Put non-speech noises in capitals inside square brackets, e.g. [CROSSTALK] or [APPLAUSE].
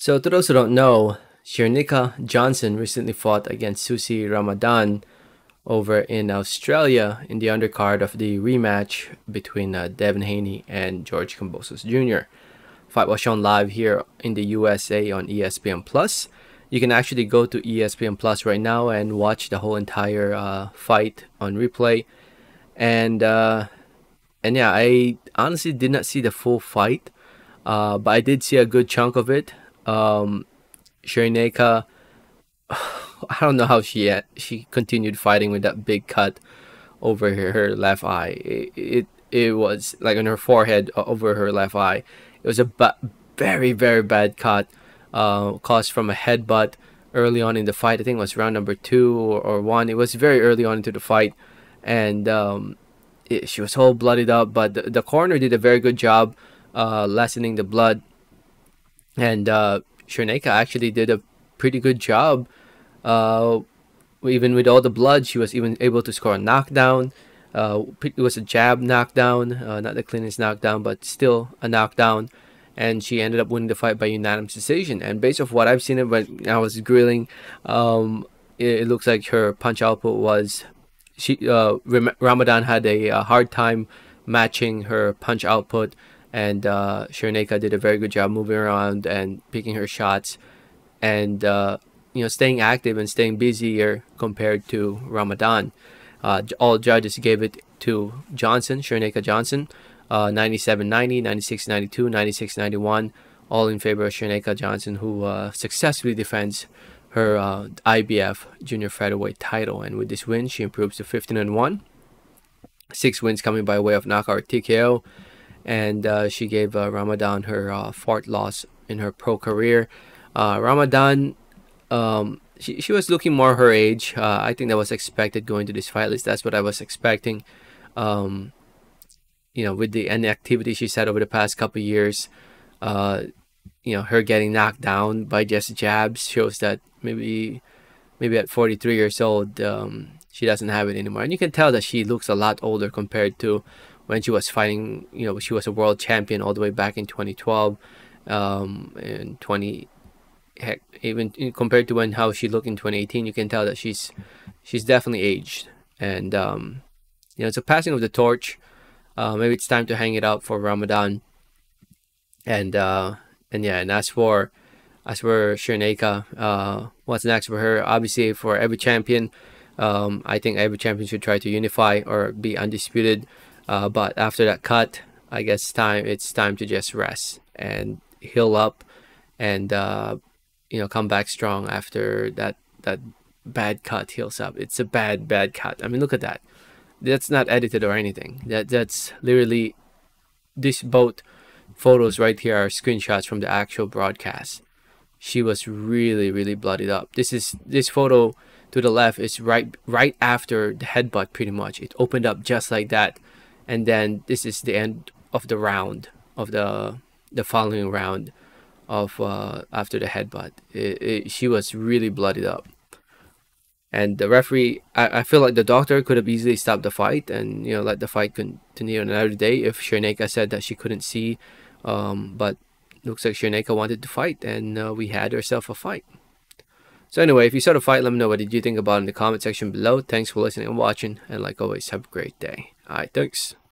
So to those who don't know, Cherneka Johnson recently fought against Susie Ramadan over in Australia in the undercard of the rematch between uh, Devin Haney and George Kambosos Jr. Fight was shown live here in the USA on ESPN Plus. You can actually go to ESPN Plus right now and watch the whole entire uh, fight on replay. And uh, and yeah, I honestly did not see the full fight, uh, but I did see a good chunk of it um, [SIGHS] I don't know how she had, she continued fighting with that big cut over her, left eye. It, it, it was like on her forehead uh, over her left eye. It was a very very bad cut, uh, caused from a headbutt early on in the fight. I think it was round number two or, or one. It was very early on into the fight, and um, it, she was all bloodied up. But the, the corner did a very good job uh, lessening the blood and uh, Cherneka actually did a pretty good job. Uh, even with all the blood, she was even able to score a knockdown. Uh, it was a jab knockdown, uh, not the cleanest knockdown, but still a knockdown. And she ended up winning the fight by unanimous decision. And based off what I've seen it when I was grilling, um, it, it, looks like her punch output was she uh, Ramadan had a, a hard time matching her punch output and uh, did a very good job moving around and picking her shots, and uh, you know staying active and staying busier compared to Ramadan. Uh, all judges gave it to Johnson, Cherneka Johnson, uh, 97-90, 96-92, 96-91, all in favor of Cherneka Johnson, who uh, successfully defends her uh, IBF junior featherweight title. And with this win, she improves to 15 and 1. Six wins coming by way of knockout TKO and uh, she gave uh, Ramadan her uh, fourth loss in her pro career. Uh, Ramadan, um, she, she was looking more her age. Uh, I think that was expected going to this fight list. That's what I was expecting. Um, you know, with the inactivity she's had over the past couple years, uh, you know, her getting knocked down by just jabs shows that maybe, maybe at 43 years old, um, she doesn't have it anymore. And you can tell that she looks a lot older compared to when she was fighting, you know, she was a world champion all the way back in 2012, um, and 20, heck, even compared to when how she looked in 2018, you can tell that she's she's definitely aged, and um, you know, it's a passing of the torch. Uh, maybe it's time to hang it up for Ramadan, and uh, and yeah, and as for as for Cherneka, uh, what's next for her? Obviously, for every champion, um, I think every champion should try to unify or be undisputed. Uh, but after that cut, I guess time it's time to just rest and heal up, and uh, you know come back strong after that that bad cut heals up. It's a bad bad cut. I mean, look at that. That's not edited or anything. That that's literally this both photos right here are screenshots from the actual broadcast. She was really really bloodied up. This is this photo to the left is right right after the headbutt pretty much. It opened up just like that and then this is the end of the round of the the following round of uh, after the headbutt. It, it, she was really bloodied up, and the referee. I, I feel like the doctor could have easily stopped the fight and you know let the fight continue another day if Cherneka said that she couldn't see, um, but looks like Cherneka wanted to fight, and uh, we had ourselves a fight. So anyway, if you saw the fight, let me know what did you think about in the comment section below. Thanks for listening and watching, and like always, have a great day. Alright, thanks.